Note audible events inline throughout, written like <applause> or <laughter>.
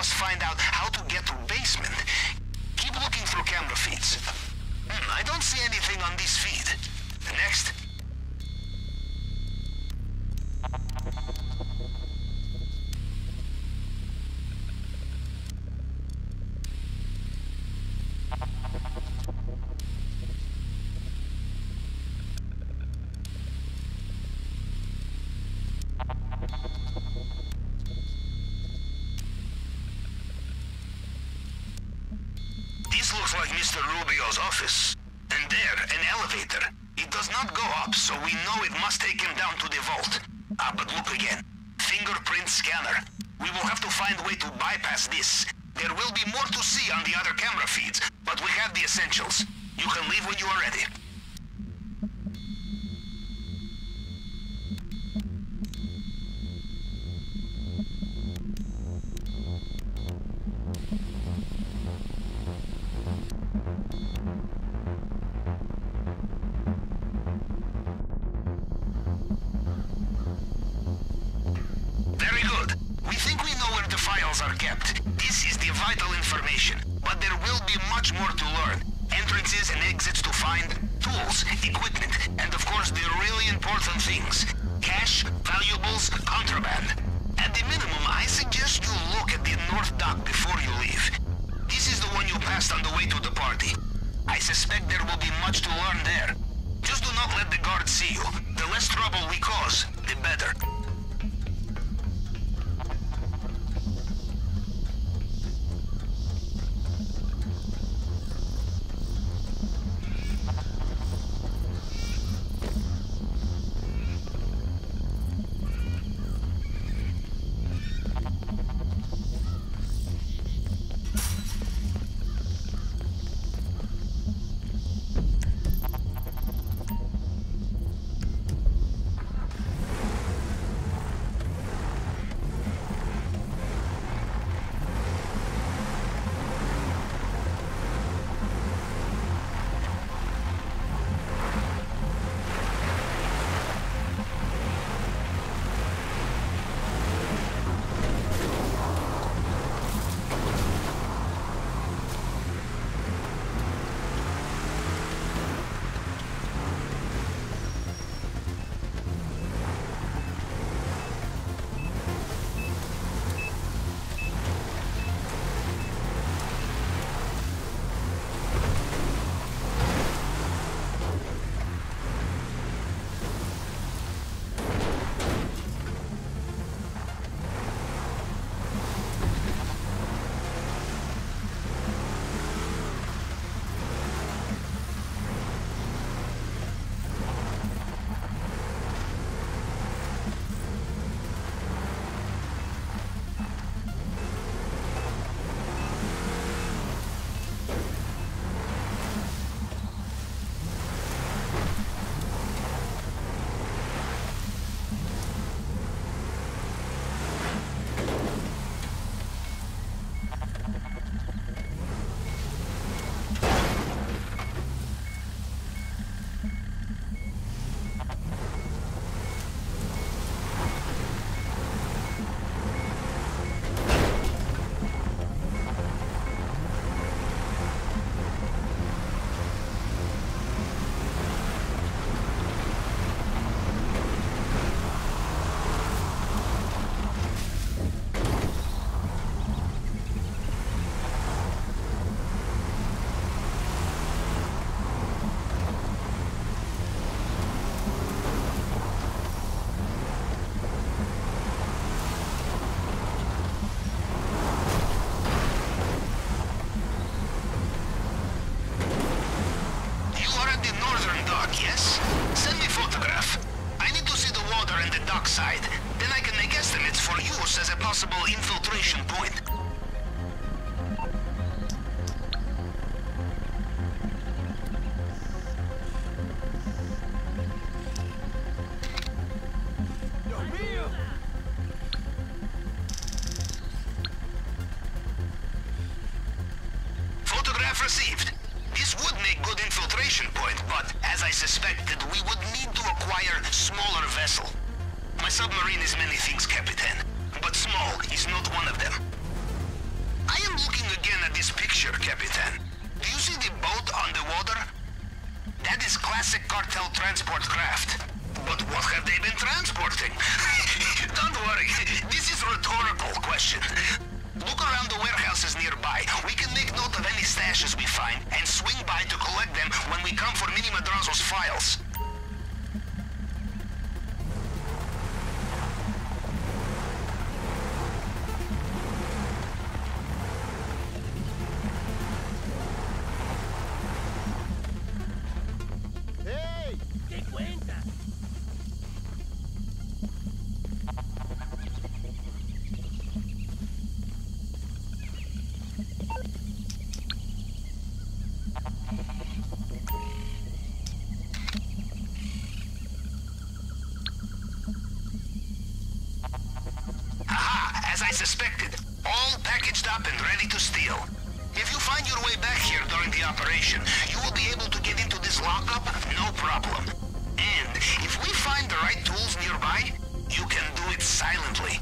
must find out how to get to basement. Keep looking through camera feeds. Hmm, I don't see anything on this feed. Mr. Rubio's office. And there, an elevator. It does not go up, so we know it must take him down to the vault. Ah, but look again. Fingerprint scanner. We will have to find a way to bypass this. There will be more to see on the other camera feeds, but we have the essentials. You can leave when you are ready. Are kept. This is the vital information, but there will be much more to learn. Entrances and exits to find, tools, equipment, and of course the really important things. Cash, valuables, contraband. Side. Then I can make estimates for use as a possible infiltration point. Photograph received. This would make good infiltration point, but as I suspected, we would need to acquire smaller vessel. My submarine is many things, Captain, but small is not one of them. I am looking again at this picture, Captain. Do you see the boat on the water? That is classic cartel transport craft. But what have they been transporting? <laughs> Don't worry, this is a rhetorical question. Look around the warehouses nearby. We can make note of any stashes we find and swing by to collect them when we come for Mini Madrazo's files. Up and ready to steal. If you find your way back here during the operation, you will be able to get into this lockup, no problem. And if we find the right tools nearby, you can do it silently.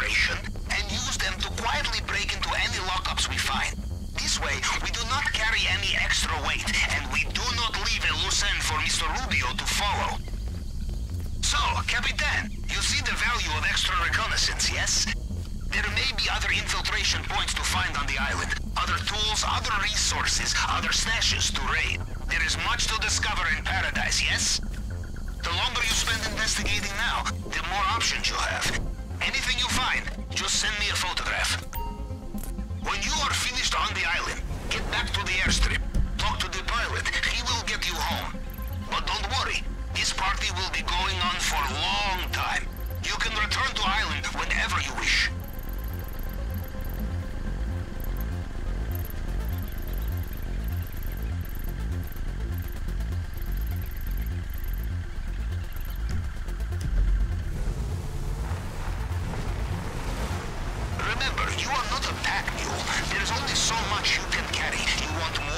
Operation, and use them to quietly break into any lockups we find. This way, we do not carry any extra weight, and we do not leave a loose end for Mr. Rubio to follow. So, Capitan, you see the value of extra reconnaissance, yes? There may be other infiltration points to find on the island. Other tools, other resources, other stashes to raid. There is much to discover in Paradise, yes? The longer you spend investigating now, the more options you have. Anything you find, just send me a photograph. When you are finished on the island, get back to the airstrip. Talk to the pilot. He will get you home. But don't worry. This party will be going on for a long time. You can return to island whenever you wish. Pack mule. There is only so much you can carry. You want?